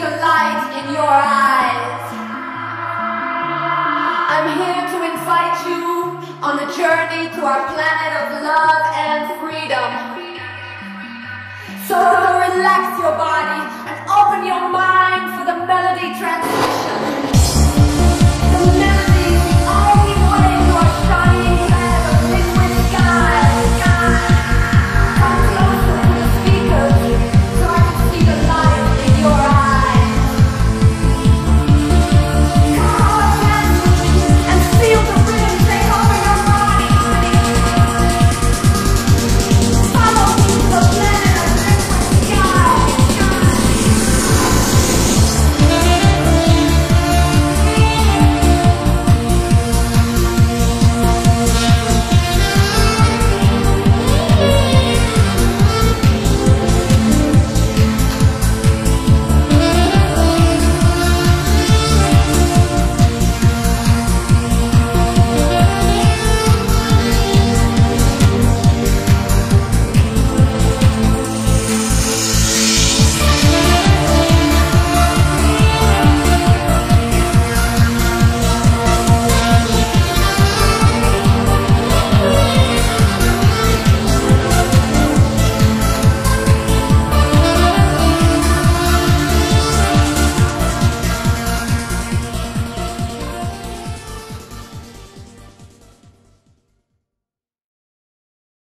the light in your eyes. I'm here to invite you on a journey to our planet of love and freedom. So relax your body.